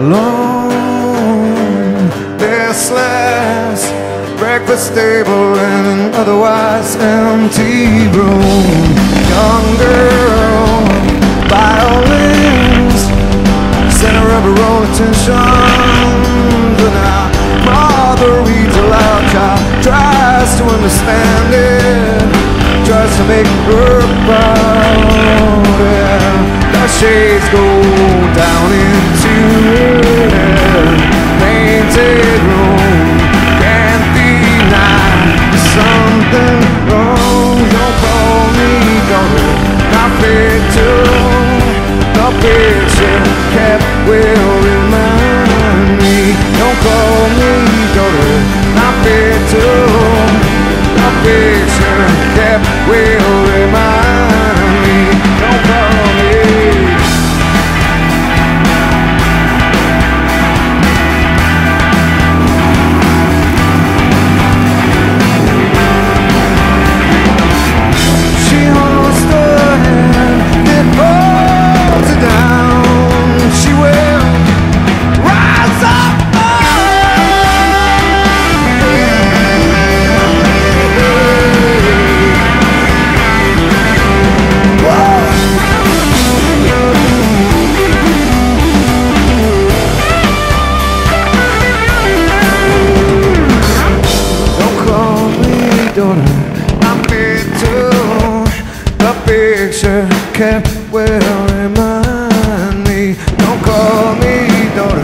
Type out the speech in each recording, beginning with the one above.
Long, destless, breakfast table and otherwise empty room. Young girl, violins, center of her own attention. But now, mother reads aloud, child tries to understand it, tries to make her proud. Shades go down into To. The picture kept will remind me. Don't call me daughter,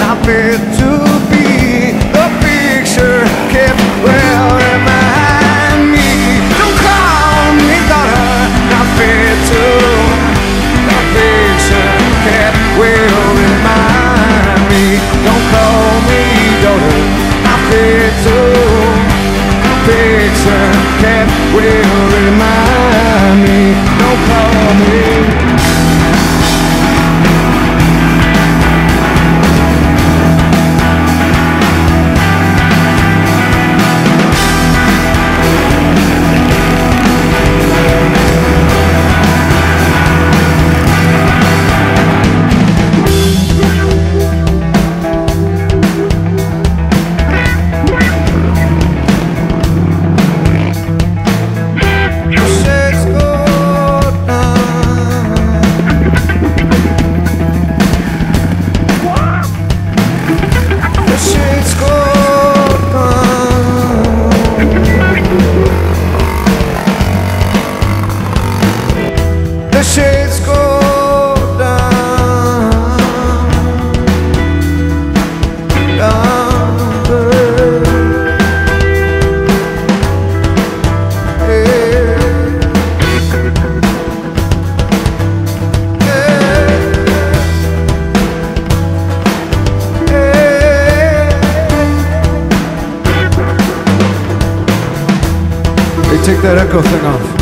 not fit to be. The picture kept will remind me. Don't call me daughter, not fit to. The picture kept will remind me. Don't call me daughter, not fit to. The picture kept will remind me. Don't call me. Take that.